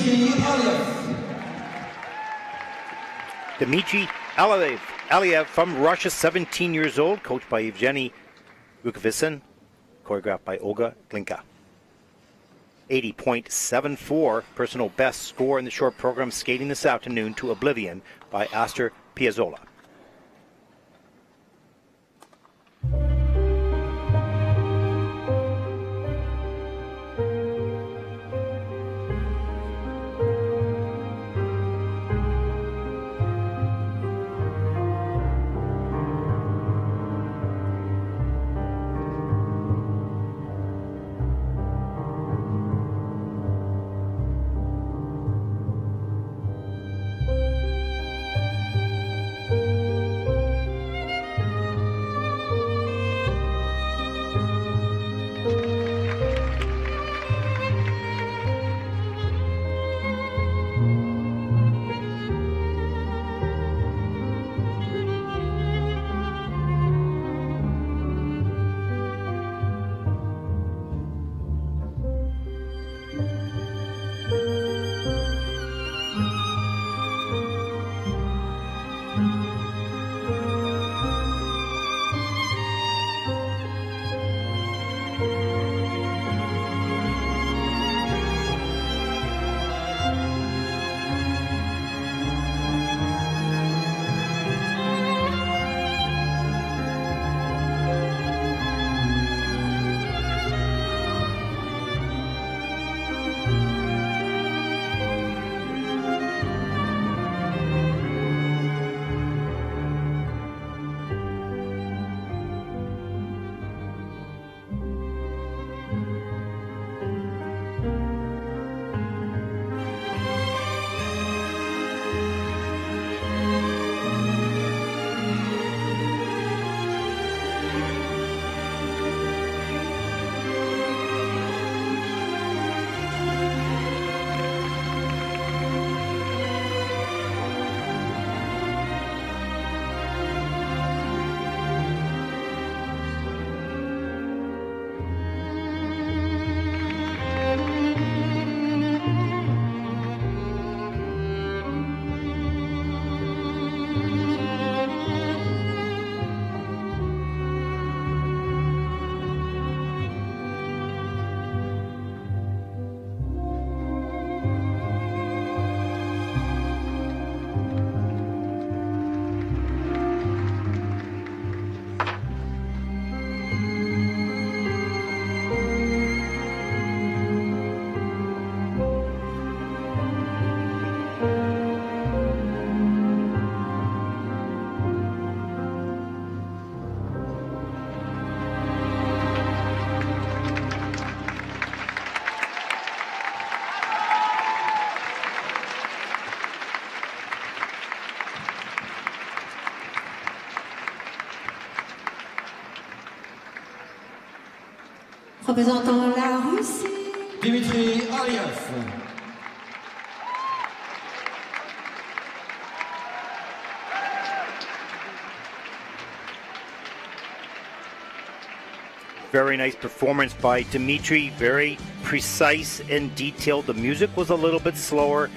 Dmitry Aliev. Dmitry Aliev, Aliev from Russia, 17 years old, coached by Evgeny Rukavitsin, choreographed by Olga Glinka. 80.74 personal best score in the short program skating this afternoon to Oblivion by Astor Piazzolla. Représentant la Russie. Dimitri Aliev. Very nice performance by Dimitri, very precise and detailed. The music was a little bit slower,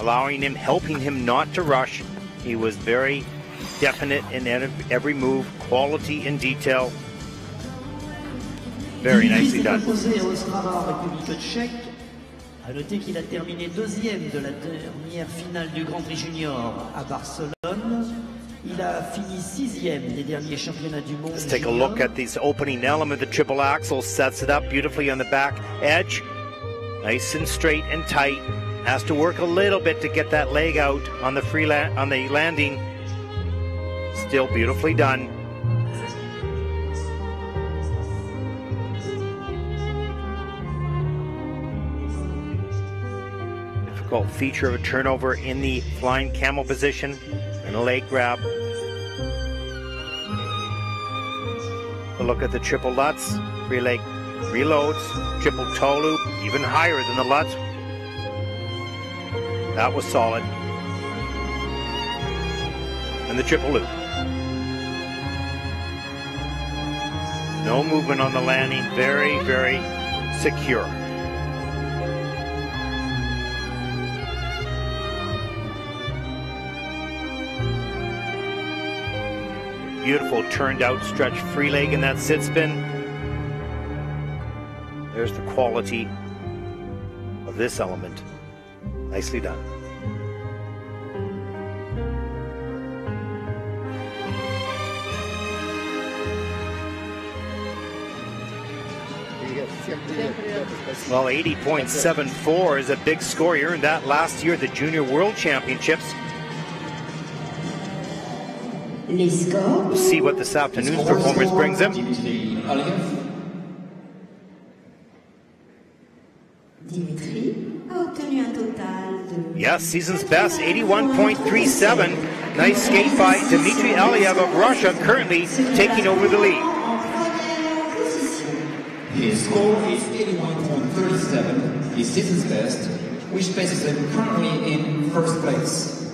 allowing him, helping him not to rush. He was very definite in every move, quality and detail. Very nicely done. À noter qu'il a terminé deuxième de la dernière finale du Grand Prix Junior à Barcelone. Il a fini sixième des derniers championnats du monde. Let's take a look at this opening element. The triple axel sets it up beautifully on the back edge. Nice and straight and tight. Has to work a little bit to get that leg out on the free on the landing. Still beautifully done. Feature of a turnover in the flying camel position and a leg grab. A look at the triple Lutz, free leg reloads, triple toe loop, even higher than the Lutz. That was solid. And the triple loop. No movement on the landing, very, very secure. Beautiful turned out stretch free leg in that sit spin. There's the quality of this element. Nicely done. Well, 80.74 is a big score. He earned that last year at the Junior World Championships. Les scores. We'll see what this afternoon's performance brings him. Dimitri a obtenu un total de. Yes, season's best, 81.37. Nice skate by Dmitry Aliev of Russia, currently taking over the lead. His score is 81.37, his season's best, which places him currently in first place.